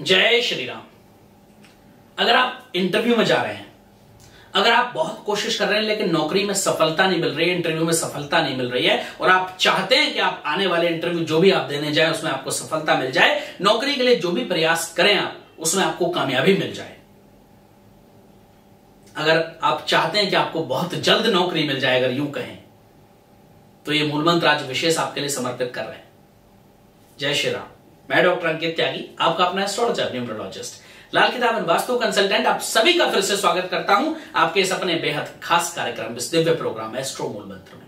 जय श्री राम अगर आप इंटरव्यू में जा रहे हैं, अगर आप बहुत कोशिश कर रहे हैं, लेकिन नौकरी में सफलता नहीं मिल रही है इंटरव्यू में सफलता नहीं मिल रही है, और आप चाहते हैं कि आप आने वाले इंटरव्यू जो भी आप देने जाए, उसमें आपको सफलता मिल जाए, नौकरी के लिए जो भी प्रयास करें आप, उसमें आपको कामयाबी मिल जाए। अगर आप चाहते हैं कि आपको बहुत जल्द नौकरी मिल जाए, अगर यूँ कहें तो ये मूलमंत्र आज विशेष आपके लिए समर्पित कर रहे हैं। जय श्री राम मैं डॉक्टर अंकित त्यागी, आपका अपना एस्ट्रोलॉजर न्यूमरोलॉजिस्ट लाल किताब वास्तु कंसल्टेंट आप सभी का फिर से स्वागत करता हूँ आपके इस अपने बेहद खास कार्यक्रम, इस दिव्य प्रोग्राम एस्ट्रो मूल मंत्र में।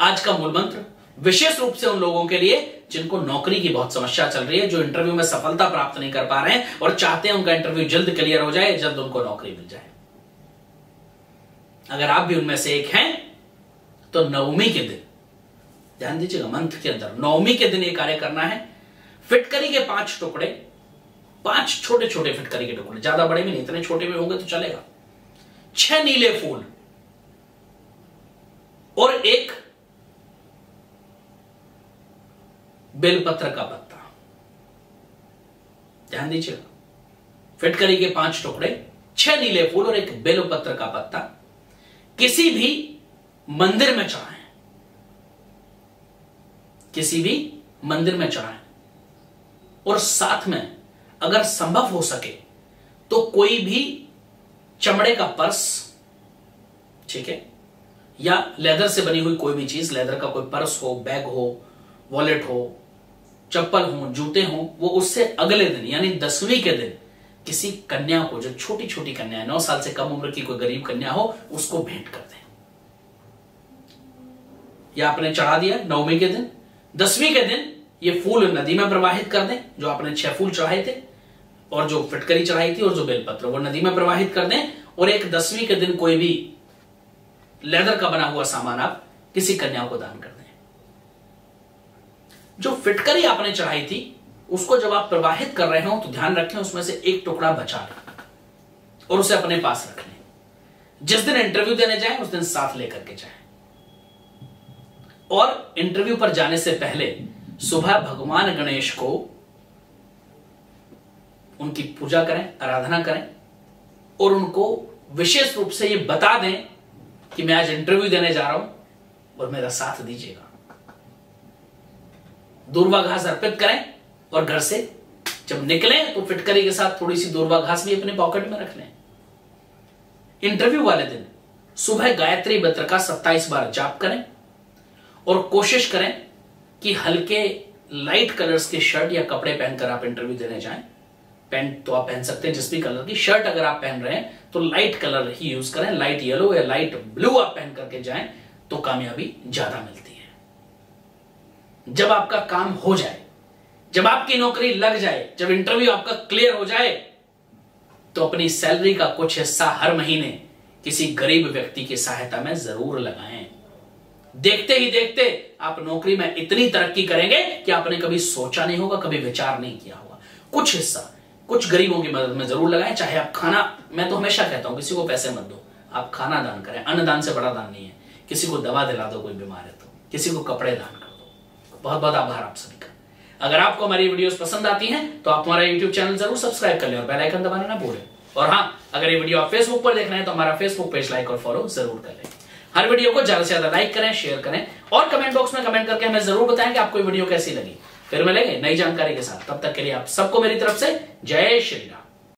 आज का मूल मंत्र, विशेष रूप से उन लोगों के लिए जिनको नौकरी की बहुत समस्या चल रही है, जो इंटरव्यू में सफलता प्राप्त नहीं कर पा रहे हैं और चाहते हैं उनका इंटरव्यू जल्द क्लियर हो जाए, जल्द उनको नौकरी मिल जाए। अगर आप भी उनमें से एक हैं तो नवमी के दिन, ध्यान दीजिएगा मंथ के अंदर, नवमी के दिन ये कार्य करना है फिटकरी के पाँच टुकड़े, पाँच छोटे छोटे फिटकरी के टुकड़े, ज़्यादा बड़े भी नहीं, इतने छोटे भी होंगे तो चलेगा। छह नीले फूल और एक बेलपत्र का पत्ता। ध्यान दीजिएगा फिटकरी के पाँच टुकड़े, छह नीले फूल और एक बेलपत्र का पत्ता। किसी भी मंदिर में चढ़ाएँ। किसी भी मंदिर में चढ़ाएँ। और साथ में अगर संभव हो सके तो कोई भी चमड़े का पर्स, ठीक है, या लेदर से बनी हुई कोई भी चीज़, लेदर का कोई पर्स हो, बैग हो, वॉलेट हो, चप्पल हो, जूते हो, वो उससे अगले दिन, यानी दसवीं के दिन किसी कन्या को, जो छोटी छोटी कन्या है, नौ साल से कम उम्र की कोई गरीब कन्या हो, उसको भेंट कर दें। या आपने चढ़ा दिया नौवीं के दिन, दसवीं के दिन ये फूल नदी में प्रवाहित कर दें, जो आपने छह फूल चढ़ाए थे, और जो फिटकरी चढ़ाई थी और जो बेलपत्र, वो नदी में प्रवाहित कर दें, और एक दसवीं के दिन कोई भी लेदर का बना हुआ सामान आप किसी कन्या को दान कर दें। जो फिटकरी आपने चढ़ाई थी, उसको जब आप प्रवाहित कर रहे हो तो ध्यान रखें, उसमें से एक टुकड़ा बचा लें और उसे अपने पास रख लें। जिस दिन इंटरव्यू देने जाए, उस दिन साथ लेकर के जाए। और इंटरव्यू पर जाने से पहले सुबह भगवान गणेश को उनकी पूजा करें, आराधना करें और उनको विशेष रूप से ये बता दें कि मैं आज इंटरव्यू देने जा रहा हूँ और मेरा साथ दीजिएगा। दूरवा घास अर्पित करें और घर से जब निकले तो फिटकरी के साथ थोड़ी सी दूरवा घास भी अपने पॉकेट में रख लें। इंटरव्यू वाले दिन सुबह गायत्री मंत्र का 27 बार जाप करें और कोशिश करें कि हल्के लाइट कलर्स के शर्ट या कपड़े पहनकर आप इंटरव्यू देने जाएँ। पैंट तो आप पहन सकते हैं, जिस भी कलर की शर्ट अगर आप पहन रहे हैं तो लाइट कलर ही यूज़ करें। लाइट येलो या लाइट ब्लू आप पहन करके जाएँ तो कामयाबी ज़्यादा मिलती है। जब आपका काम हो जाए, जब आपकी नौकरी लग जाए, जब इंटरव्यू आपका क्लियर हो जाए तो अपनी सैलरी का कुछ हिस्सा हर महीने किसी गरीब व्यक्ति की सहायता में ज़रूर लगाएँ। देखते ही देखते आप नौकरी में इतनी तरक्की करेंगे कि आपने कभी सोचा नहीं होगा, कभी विचार नहीं किया होगा। कुछ हिस्सा, कुछ गरीबों की मदद में ज़रूर लगाएँ, चाहे आप खाना, मैं तो हमेशा कहता हूँ, किसी को पैसे मत दो, आप खाना दान करें। अन्नदान से बड़ा दान नहीं है। किसी को दवा दिला दो, कोई बीमार है तो। किसी को कपड़े दान कर दो। बहुत बहुत आभार आप सभी का। अगर आपको हमारी वीडियोस पसंद आती हैं तो आप हमारा यूट्यूब चैनल ज़रूर सब्सक्राइब कर लें और बेल आइकन दबाना ना भूलें। और हाँ अगर ये वीडियो आप फेसबुक पर देख रहे हैं तो हमारा फेसबुक पेज लाइक और फॉलो ज़रूर कर लें। हर वीडियो को ज़्यादा से ज़्यादा लाइक करें शेयर करें और कमेंट बॉक्स में कमेंट करके हमें ज़रूर बताएँ कि आपको वीडियो कैसी लगी। फिर मिलेंगे नई जानकारी के साथ। तब तक के लिए आप सबको मेरी तरफ़ से जय श्री राम।